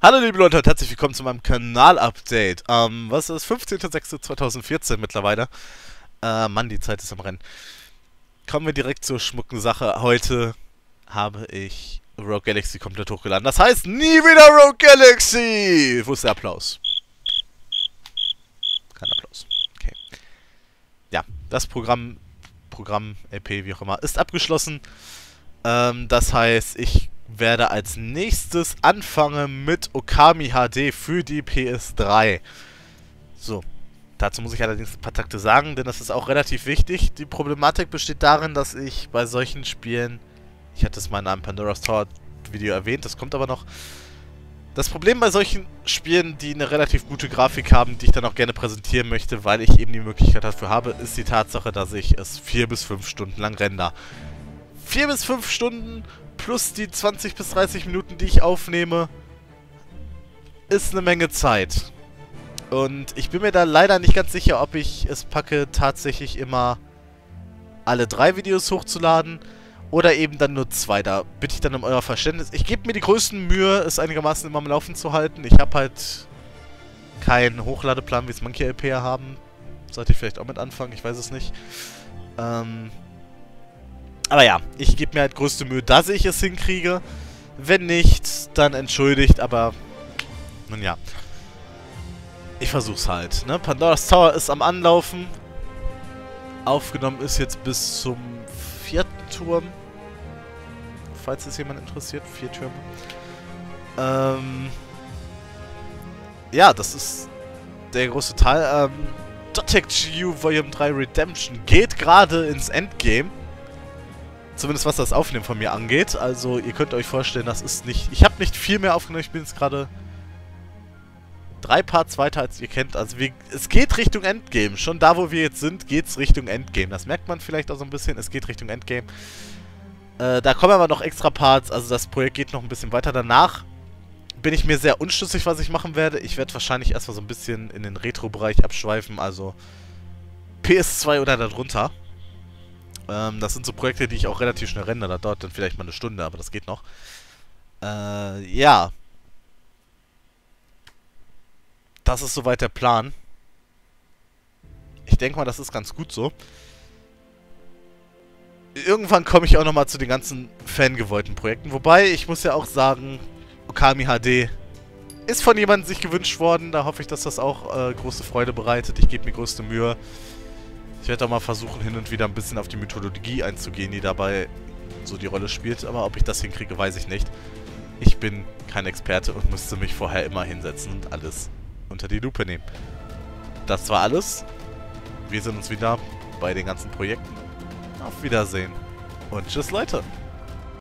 Hallo liebe Leute und herzlich willkommen zu meinem Kanal-Update. Ähm, was ist 15.06.2014 mittlerweile? Äh, Mann, die Zeit ist am Rennen. Kommen wir direkt zur schmucken Sache. Heute habe ich Rogue Galaxy komplett hochgeladen. Das heißt, nie wieder Rogue Galaxy! Wo ist der Applaus? Kein Applaus. Okay. Ja, das Programm, Programm, LP, wie auch immer, ist abgeschlossen. Ähm, das heißt, ich werde als nächstes anfangen mit Okami HD für die PS3. So, dazu muss ich allerdings ein paar Takte sagen, denn das ist auch relativ wichtig. Die Problematik besteht darin, dass ich bei solchen Spielen, ich hatte es mal in einem Pandora's Tower Video erwähnt, das kommt aber noch. Das Problem bei solchen Spielen, die eine relativ gute Grafik haben, die ich dann auch gerne präsentieren möchte, weil ich eben die Möglichkeit dafür habe, ist die Tatsache, dass ich es 4 bis 5 Stunden lang render. 4 bis 5 Stunden plus die 20 bis 30 Minuten, die ich aufnehme, ist eine Menge Zeit. Und ich bin mir da leider nicht ganz sicher, ob ich es packe, tatsächlich immer alle drei Videos hochzuladen oder eben dann nur zwei. Da bitte ich dann um euer Verständnis. Ich gebe mir die größten Mühe, es einigermaßen immer am Laufen zu halten. Ich habe halt keinen Hochladeplan, wie es manche LPer haben. Sollte ich vielleicht auch mit anfangen, ich weiß es nicht. Ähm, aber ja, ich gebe mir halt größte Mühe, dass ich es hinkriege. Wenn nicht, dann entschuldigt, aber nun ja. Ich versuch's halt, ne? Pandora's Tower ist am Anlaufen. Aufgenommen ist jetzt bis zum vierten Turm. Falls es jemand interessiert, vier Türme. Ähm... Ja, das ist der große Teil. Ähm, Dotect GU Volume 3 Redemption geht gerade ins Endgame. Zumindest was das Aufnehmen von mir angeht. Also ihr könnt euch vorstellen, das ist nicht... Ich habe nicht viel mehr aufgenommen. Ich bin jetzt gerade drei Parts weiter, als ihr kennt. Also wir, es geht Richtung Endgame. Schon da, wo wir jetzt sind, geht es Richtung Endgame. Das merkt man vielleicht auch so ein bisschen. Es geht Richtung Endgame. Äh, da kommen aber noch extra Parts. Also das Projekt geht noch ein bisschen weiter. Danach bin ich mir sehr unschlüssig, was ich machen werde. Ich werde wahrscheinlich erstmal so ein bisschen in den Retro-Bereich abschweifen. Also PS2 oder darunter. Ähm, das sind so Projekte, die ich auch relativ schnell renne. Da dauert dann vielleicht mal eine Stunde, aber das geht noch. Äh, ja. Das ist soweit der Plan. Ich denke mal, das ist ganz gut so. Irgendwann komme ich auch nochmal zu den ganzen fangewollten Projekten. Wobei, ich muss ja auch sagen, Okami HD ist von jemandem sich gewünscht worden. Da hoffe ich, dass das auch äh, große Freude bereitet. Ich gebe mir größte Mühe. Ich werde auch mal versuchen, hin und wieder ein bisschen auf die Mythologie einzugehen, die dabei so die Rolle spielt. Aber ob ich das hinkriege, weiß ich nicht. Ich bin kein Experte und müsste mich vorher immer hinsetzen und alles unter die Lupe nehmen. Das war alles. Wir sehen uns wieder bei den ganzen Projekten. Auf Wiedersehen und tschüss Leute.